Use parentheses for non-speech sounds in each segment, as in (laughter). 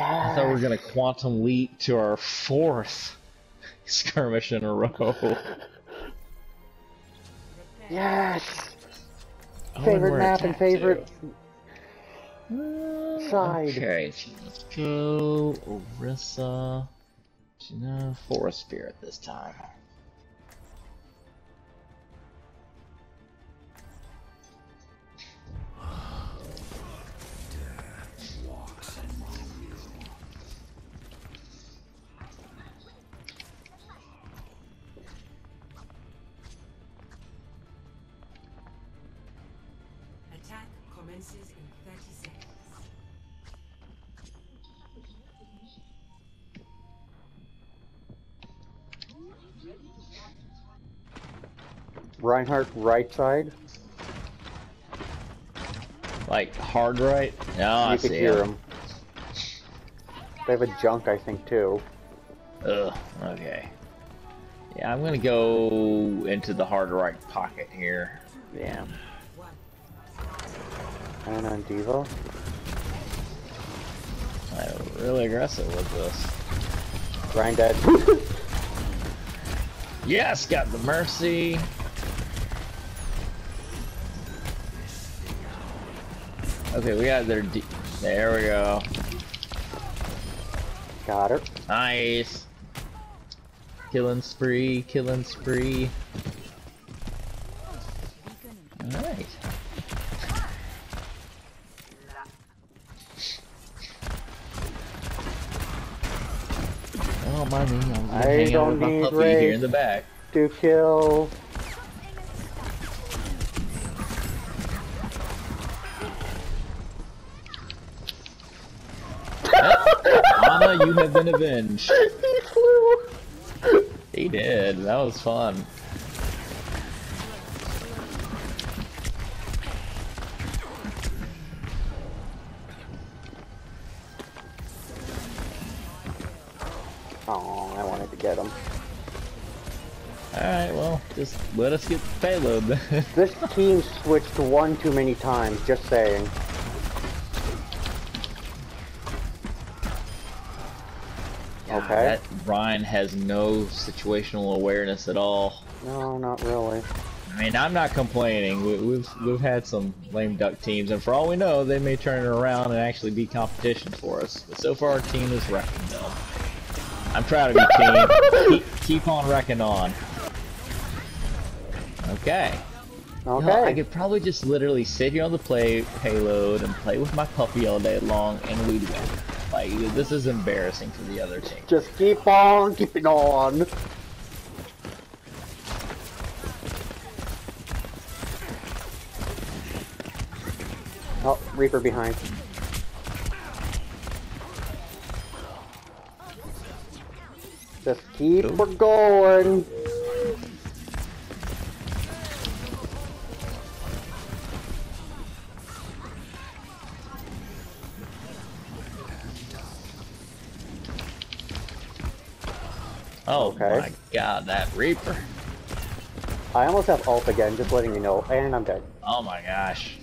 I thought we were gonna quantum leap to our fourth (laughs) skirmish in a row. Yes! Oh, favorite map and favorite side. Okay, so let's go Orisa. No, Forest Spirit this time. Commences in 30 seconds. Reinhardt, right side. Like hard right? No, I you could see hear him. them. They have a junk, I think, too. Ugh. Okay. Yeah, I'm gonna go into the hard right pocket here. Yeah. And on Devo. I'm really aggressive with this. Grind dead. (laughs) Yes, got the mercy. Okay, we got their. D there we go. Got her. Nice. Killing spree, killing spree. Alright. Oh, mind me, I'm I hanging don't with my need puppy raid. here in the back. To kill. Ana, you have been avenged. (laughs) he flew. He did. That was fun. Oh, I wanted to get him. Alright, well, just let us get the payload then. (laughs) This team switched one too many times, just saying. Okay. That Ryan has no situational awareness at all. No, not really. I mean, I'm not complaining. We, we've we've had some lame duck teams, and for all we know, they may turn it around and actually be competition for us. But so far, our team is wrecking them. I'm proud of you, team. (laughs) keep, keep on wrecking on. Okay. You Okay. know, I could probably just literally sit here on the play payload and play with my puppy all day long, and we'd win. Like this is embarrassing for the other team. Just keep on keeping on. Oh, Reaper behind. Just keep Nope. her going. Oh Okay. my god, that Reaper. I almost have ult again, just letting you know, and I'm dead. Oh my gosh.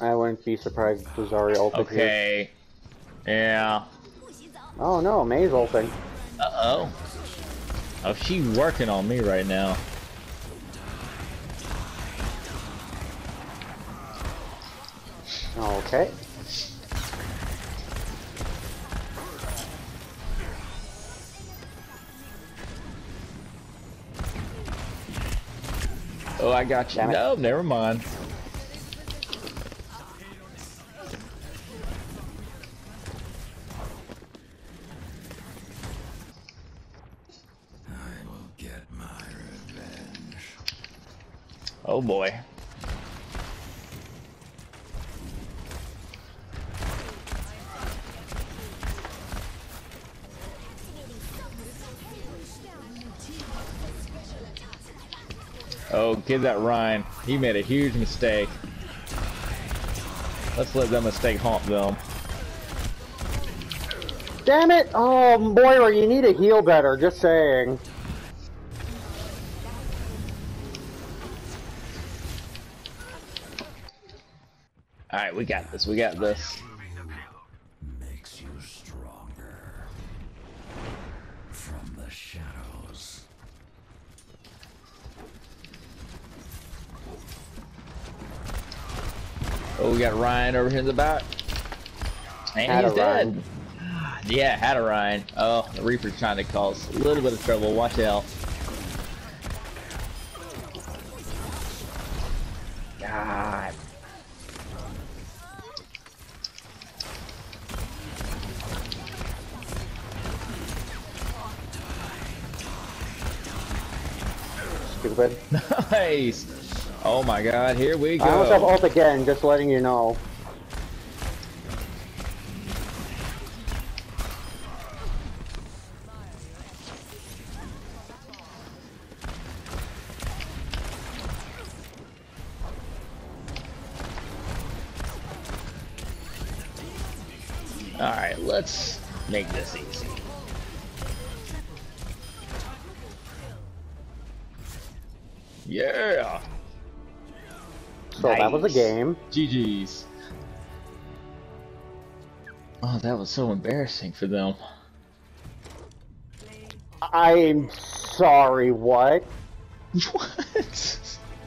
I wouldn't be surprised if Zarya ulted here. Okay. Yeah. Oh no, Mei's ulting. Uh oh. Oh, she working on me right now. Okay. Oh, I got you. No, never mind. Oh boy. Oh, give that Ryan. He made a huge mistake. Let's let that mistake haunt them. Damn it! Oh, Moira, you need to heal better, just saying. Alright, we got this, we got this. makes you stronger. From the shadows. Oh, we got Ryan over here in the back. And Had he's dead. Ryan. (sighs) Yeah, had a Ryan. Oh, the Reaper's trying to cause a little bit of trouble. Watch out. Stupid. (laughs) Nice. Oh my god, here we I almost have go. ult again, just letting you know. Alright, let's make this easy. Yeah. So that was a game. GG's. Oh, that was so embarrassing for them. I'm sorry, what? (laughs) What?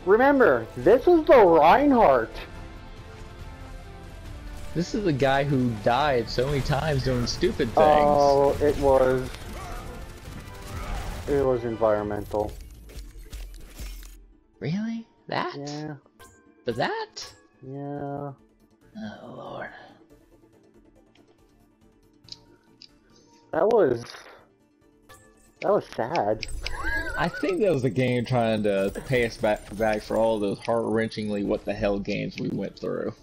Remember, this was the Reinhardt. This is the guy who died so many times doing stupid things. Oh, it was. It was environmental. Really? That? Yeah, For that? yeah. Oh lord. That was. That was sad. I think that was the game trying to pay us back back for all those heart wrenchingly what the hell games we went through.